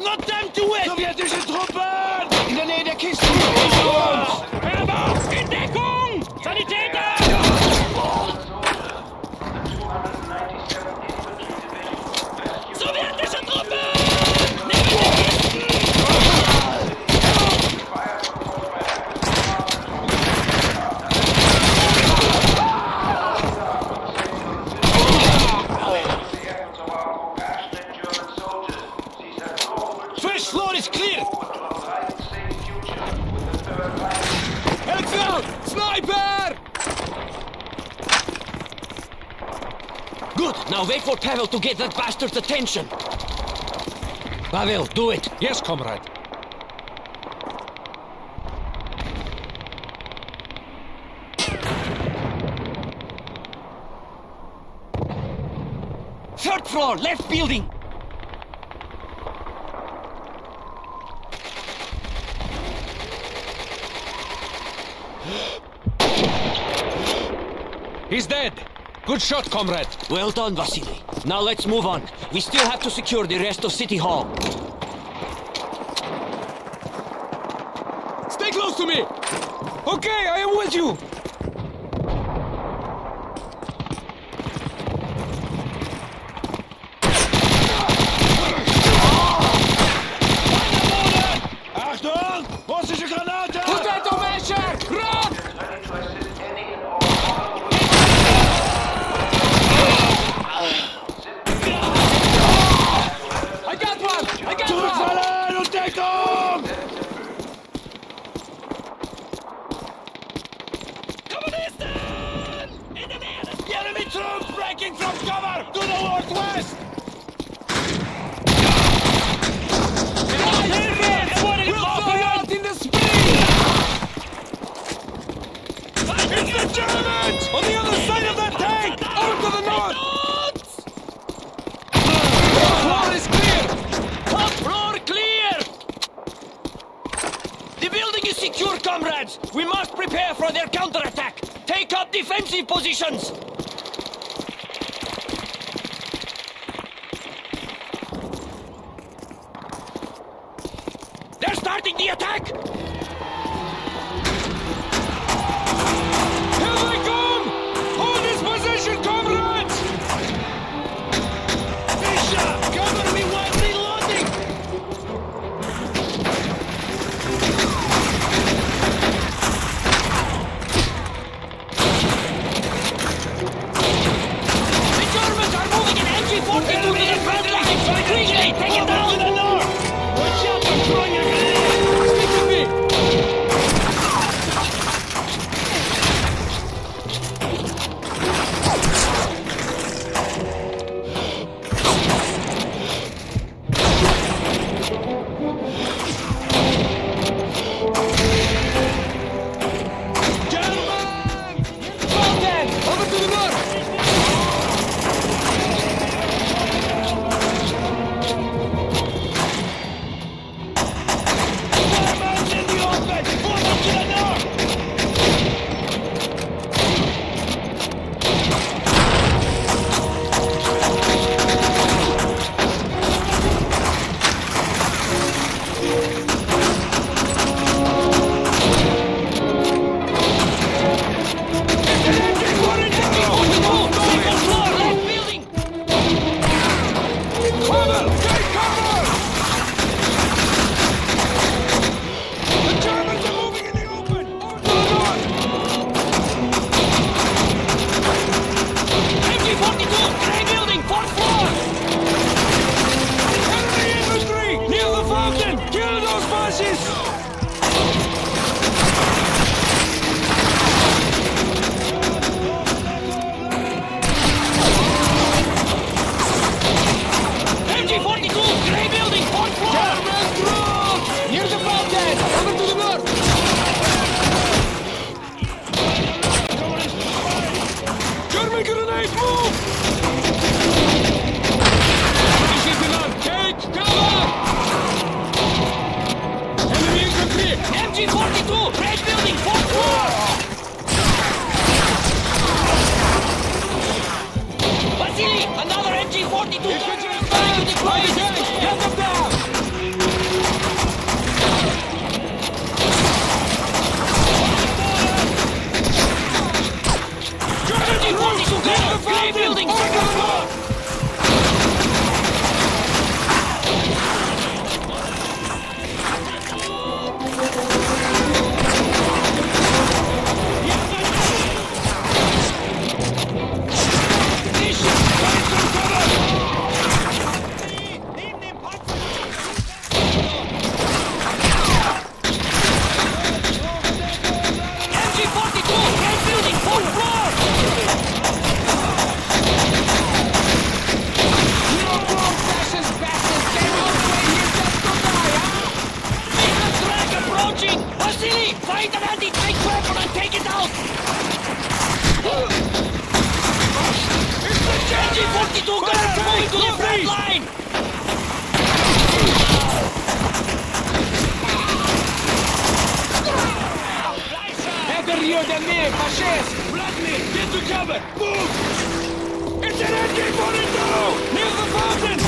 Not time to wait! Good. Now wait for Pavel to get that bastard's attention. Pavel, do it. Yes, comrade. Third floor, left building. He's dead. Good shot, comrade. Well done, Vasily. Now let's move on. We still have to secure the rest of City Hall. Stay close to me. Okay, I am with you. Troops breaking from cover to the northwest! the Germans! On the other side of that tank! Out to the north! Floor is clear! Top floor clear! The building is secure, comrades! We must prepare for their counterattack! Take up defensive positions! Starting the attack! Fire! Fire! Romeo daneben, Faschist! Block me! Get to cover! Move! It's an engine for the! Here's the fountain!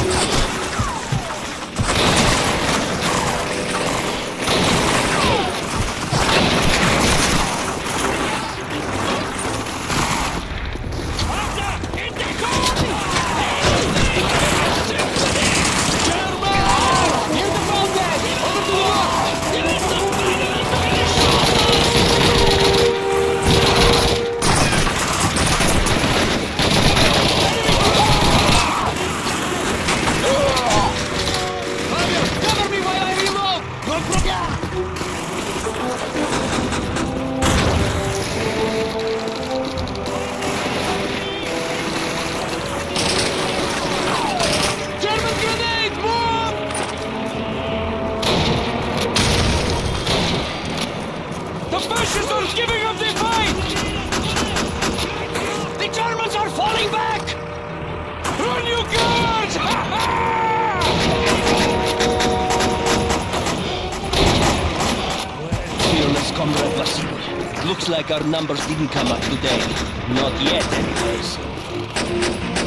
Looks like our numbers didn't come up today. Not yet, anyways.